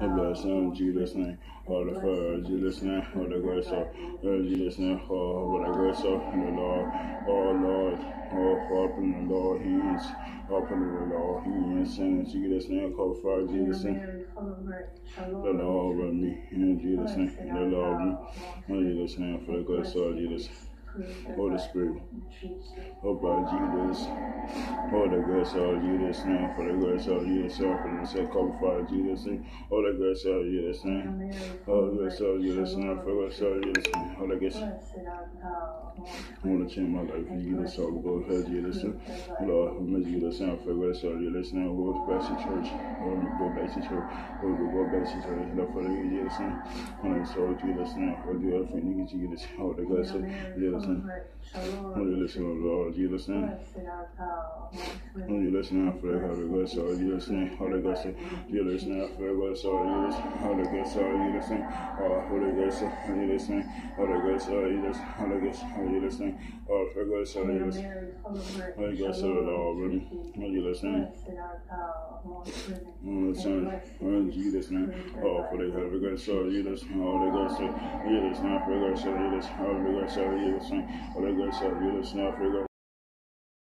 The blessing of Jesus' name. All the fire Jesus' name. All the grace of Jesus' name. Oh, all the grace of the Lord. Oh Lord. Oh, open the Lord hands. Open the Lord hands. In Jesus' name. Call fire Jesus' name. The Lord over me. In Jesus' name. The Lord me. In Jesus' name. For the grace of Jesus. Holy Spirit. Oh, by Jesus. Oh, the grace of Jesus' name. For the grace of Jesus' For the sake of Father Jesus' name. Oh, the grace of Jesus' name. Oh, the grace of Jesus' name. For the grace of Jesus' name. Oh, the grace. I want to change my life for Jesus. So go ahead, Jesus. Lord, for me, Jesus. And for the grace of Jesus' name. Go back to church. Lord, go back to church. Lord, go back to church. Lord, for the Jesus' name. Oh, the soul Jesus' name. For the other thing, Jesus. Oh, the grace of Jesus' name. Oh, you listen, Lord, Jesus' name. Oh, you listen for the Holy Ghost, oh, you listen, Holy Ghost, you for the Ghost, oh, you listen, Holy Ghost, oh, you listen, oh, Holy Ghost, oh, you listen, Holy Ghost, oh, you listen, Holy Ghost, oh, you listen, oh, Holy Ghost, oh, you listen, Holy Ghost, oh, Lord, oh, you listen, oh, listen, oh, Jesus' name, oh, for the Holy Ghost, oh, you listen, Holy Ghost, oh, you listen, Holy Ghost, oh, you listen, Holy Ghost, oh, you listen, Holy Ghost, oh, you listen, Holy Ghost,